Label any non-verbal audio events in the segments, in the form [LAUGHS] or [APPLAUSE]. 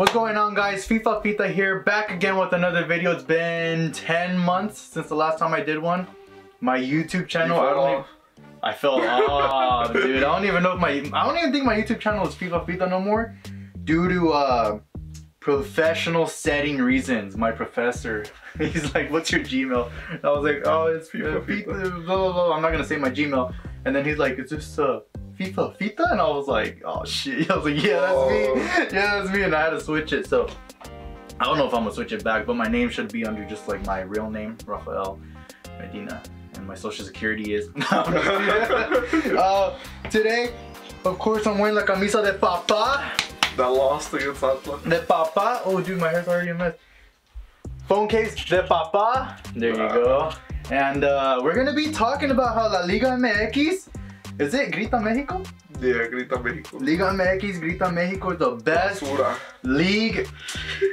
What's going on guys? FIFA Fita here, back again with another video. It's been 10 months since the last time I did one. My YouTube channel, You I don't even. I fell off, dude. [LAUGHS] I don't even know if my, I don't even think my YouTube channel is FIFA Fita no more. Due to uh, professional setting reasons. My professor, [LAUGHS] he's like, what's your Gmail? And I was like, oh, it's FIFA FIFA Fita, blah, blah, blah. I'm not gonna say my Gmail. And then he's like, is this uh, FIFA FIFA? And I was like, oh shit. [LAUGHS] I was like, yeah, that's me. Yeah, that's me. And I had to switch it. So I don't know if I'm gonna switch it back, but my name should be under just like my real name, Rafael Medina. And my social security is. [LAUGHS] [LAUGHS] uh, today, of course, I'm wearing la camisa de papa. That lost against Atlas. De papa. Oh, dude, my hair's already a mess. Phone case de papa. There you go. And uh, we're gonna be talking about how La Liga MX. Is it Grita Mexico? Yeah, Grita Mexico. Liga MX, Grita Mexico is the best Basura. league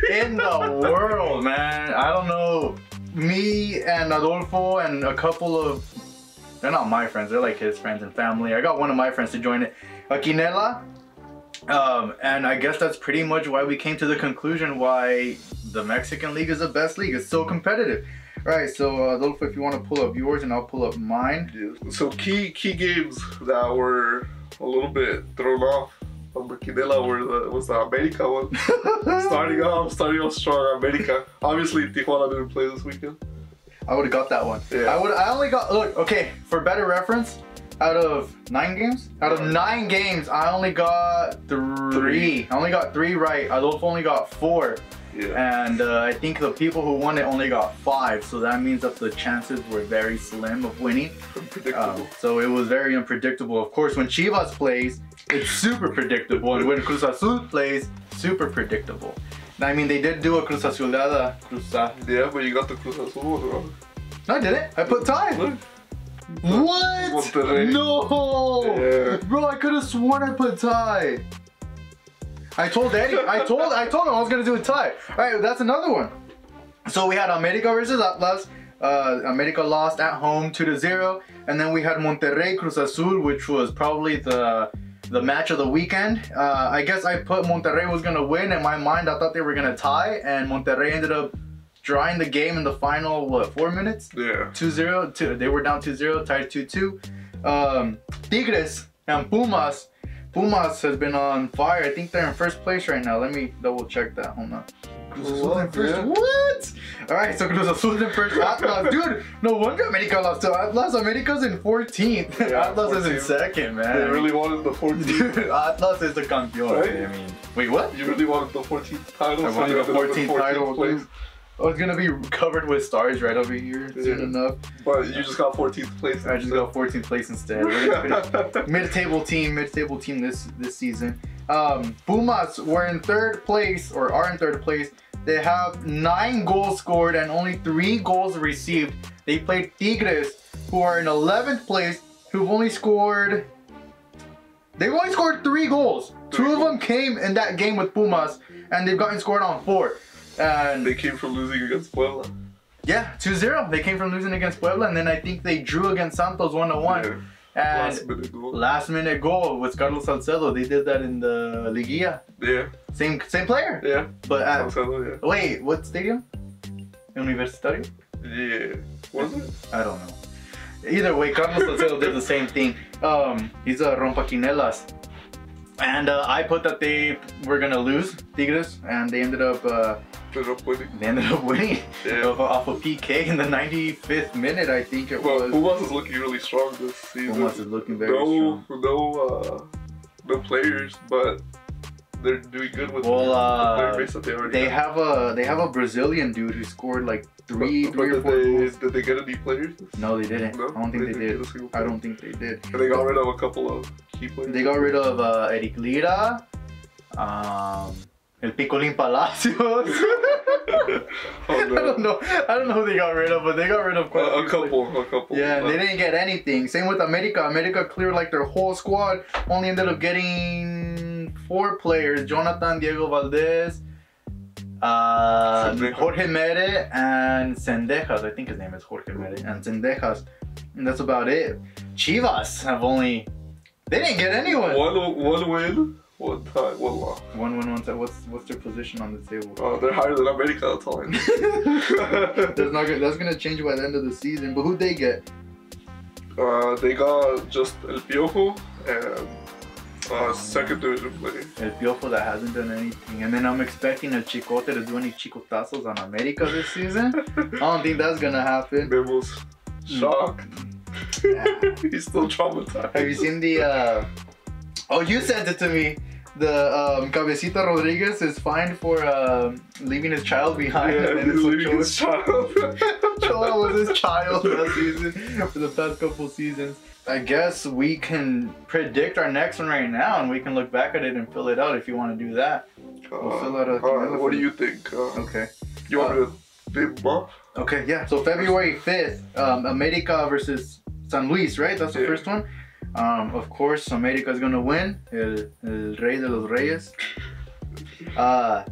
in the world, man. I don't know. Me and Adolfo and a couple of they're not my friends, they're like his friends and family. I got one of my friends to join it, Aquinela. Um, and I guess that's pretty much why we came to the conclusion why the Mexican league is the best league. It's so competitive. Right, so uh, Adolfo, if you want to pull up yours and I'll pull up mine. Yeah. So key key games that were a little bit thrown off from Quinela were the, was the America one. [LAUGHS] starting off, starting off strong, America. Obviously, Tijuana didn't play this weekend. I would have got that one. Yeah. I would. I only got. Look, okay. For better reference, out of nine games, out of nine games, I only got three. Three. I only got three right. Adolfo only got four, Yeah. and uh, I think the people who won it only got five. So that means that the chances were very slim of winning. Unpredictable. Um, so it was very unpredictable. Of course, when Chivas plays, it's super predictable, and when Cruz Azul plays, super predictable. I mean, they did do a Cruz Azulada. Cruz yeah, but you got the Cruz Azul wrong. No, I didn't. I put time. Look. What? Monterrey. No! Yeah. Bro, I could have sworn I put tie. I told Eddie, I told I told him I was gonna do a tie. Alright, that's another one. So we had America versus Atlas. Uh, America lost at home 2 to 0. And then we had Monterrey Cruz Azul, which was probably the the match of the weekend. Uh, I guess I put Monterrey was gonna win. In my mind, I thought they were gonna tie, and Monterrey ended up drawing the game in the final what four minutes. Yeah. 2-0. Two, they were down 2-0, tied 2-2. Um, Tigres and Pumas. Pumas has been on fire. I think they're in first place right now. Let me double check that. Hold on. Cruz Azul in first. Yeah. What? All right, so Cruz Azul in first. [LAUGHS] Atlas, dude. No wonder America lost to Atlas. America's in 14th. Yeah, [LAUGHS] Atlas is in 14th. second, man. They really wanted the 14th. [LAUGHS] Dude, Atlas is the campeón. Right? I mean, wait, what? You really wanted the 14th title. I so wanted the ended up in 14th title. place. Oh, it's gonna be covered with stars right over here soon Yeah. enough. But you just got 14th place. I just got 14th place instead. We're gonna finish [LAUGHS] mid-table team, mid-table team this this season. Um, Pumas were in third place or are in third place. They have nine goals scored and only three goals received. They played Tigres, who are in 11th place, who've only scored. They've only scored three goals. Two of them came in that game with Pumas, and they've gotten scored on four. And They came from losing against Puebla. yeah, 2-0. They came from losing against Puebla, and then I think they drew against Santos 1-1. Yeah. And Last minute goal. last minute goal with Carlos Salcedo. They did that in the Liguilla. Yeah, Same same player. yeah. But at, Salcedo, wait, what stadium? Universitario? yeah. Yeah. Was it? I don't know. Either way, Carlos Salcedo did the same thing. Um, he's a rompaquinelas. And uh, I put that they were gonna lose Tigres, and they ended up uh, Ended up winning. they ended up winning Yeah. off, a PK in the 95th minute, I think it Well, was. Pumas is looking really strong this season. Pumas is looking very no, strong. no, uh, no players, but they're doing good with Well, the uh, player base that they already They have. have a they have a Brazilian dude who scored like three But- three but or four did they, goals. Did they get any players? No, they didn't. No? I don't think They they, did. get a single I don't think they did. And they got rid of a couple of key players. They got rid of uh, Erik Lira, um, El Picolín Palacios. [LAUGHS] Oh, I don't know. I don't know who they got rid of, but they got rid of A, quite a few players. couple, a couple. Yeah, they didn't get anything. Same with America. America cleared like their whole squad. Only ended up getting four players: Jonathan, Diego Valdés, uh, Jorge Mere, and Zendejas. I think his name is Jorge Mere and Zendejas. And that's about it. Chivas have only. They didn't get anyone. One, one win, one time, one loss. One win, one tie. What's what's their position on the table? Uh, they're higher than America. That's [LAUGHS] all that's not gonna, that's gonna change by the end of the season. But who they get? uh, they got just El Piojo and uh, second division player. El Piojo that hasn't done anything, and then I'm expecting a Chicote to do any chicotazos on America this season. I don't think that's gonna happen. Memos shocked. Yeah. [LAUGHS] He's still traumatized. Have you seen the? uh Oh, you sent it to me. The um, Cabecita Rodriguez is fined for um leaving his child behind. Yeah, and then he's it's leaving his child. [LAUGHS] Chola was his child that season for the past couple seasons. I guess we can predict our next one right now, and we can look back at it and fill it out if you want to do that. We'll fill out a- uh, what do you think? Uh, Okay. you want to name them off? Okay. Yeah. So February fifth, um, America versus San Luis, right? That's the Yeah. first one. Um, of course, America is gonna win. El, el Rey de los Reyes. Uh,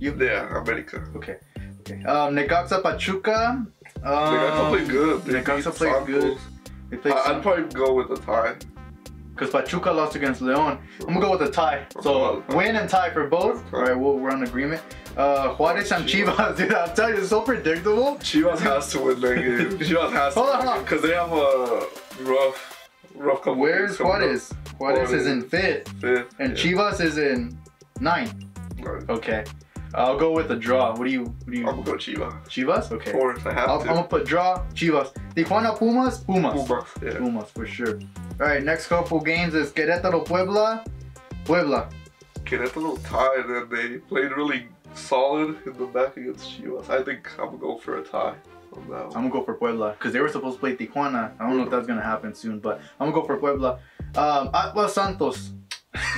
you. Yeah, America. Okay. Okay. Um, Necaxa Pachuca. Um, They got to play good. They Necaxa played Santos. good. They played I- I'd probably go with a tie. because Pachuca lost against Leon. I'm gonna go with a tie. So win and tie for both. All right, we'll, we're on agreement. Uh, Juarez and Chivas, [LAUGHS] dude. I'm telling you, it's so predictable. Chivas has to win that game. [LAUGHS] Chivas has Hold on, hold on. because they have a rough, rough couple. Where's games coming up. Juarez? Juarez is in fifth, Fifth. and yeah. Chivas is in ninth. Right. Okay, I'll go with a draw. What do you? What do you? I'm gonna go Chivas. Chivas. Okay. Of course, I have I'll, I'm to. gonna put draw. Chivas. Tijuana Pumas. Pumas. Pumas. Yeah. Pumas for sure. All right, next couple games is Querétaro Puebla. Puebla. Querétaro tied and they played really solid in the back against Chivas. I think I'm gonna go for a tie I'm gonna go for Puebla because they were supposed to play Tijuana. I don't know if that's gonna happen soon, but I'm gonna go for Puebla. Um, Atlas Santos.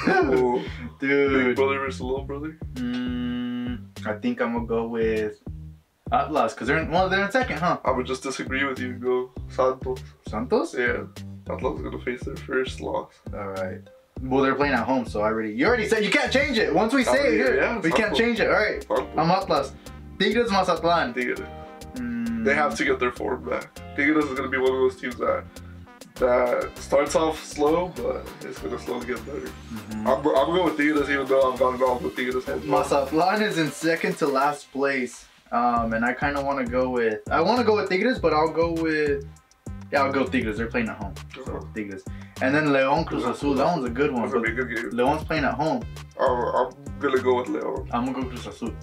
Ooh, [LAUGHS] Big Dude, brother versus little brother. mm, I think I'm gonna go with Atlas because they're in, well, they're in second, huh? I would just disagree with you. Go Santos. Santos. Yeah, Atlas is gonna face their first loss. All right. Well, they're playing at home, so I already you already said you can't change it. Once we say Oh, it yeah, here, yeah, we can't change it. All right. Santos. I'm Atlas. Tigres Mazatlan. Tigres. Mm, They have to get their form back. Tigres is gonna be one of those teams that that starts off slow, but it's gonna slowly get better. mhm. I'm, I'm going with Tigres, even though I've gotten off with Tigres. whole time. Mazatlan is in second to last place. Um, and I kind of want to go with. I want to go with Tigres, but I'll go with. Yeah, I'll go Tigres. They're playing at home, so. Tigres. And then Leon Cruz Azul. That one's a good one. That's gonna But be a good game. Leon's playing at home. I'm, I'm gonna go with Leon. I'm gonna go Cruz Azul.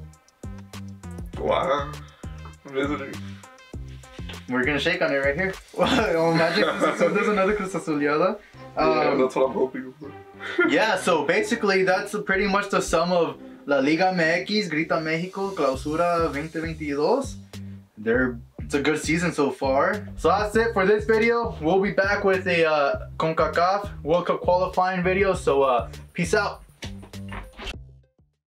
Wow. Visitor. We're gonna shake on it right here. [LAUGHS] oh, magic [LAUGHS] Azul. There's another Cruz Azuleada. yeah, Um, that's what I'm hoping for. [LAUGHS] yeah, so basically that's pretty much the sum of La Liga MX, Grita Mexico, Clausura 2022. They're it's a good season so far. So that's it for this video. We'll be back with a uh, CONCACAF World Cup qualifying video. So uh, peace out.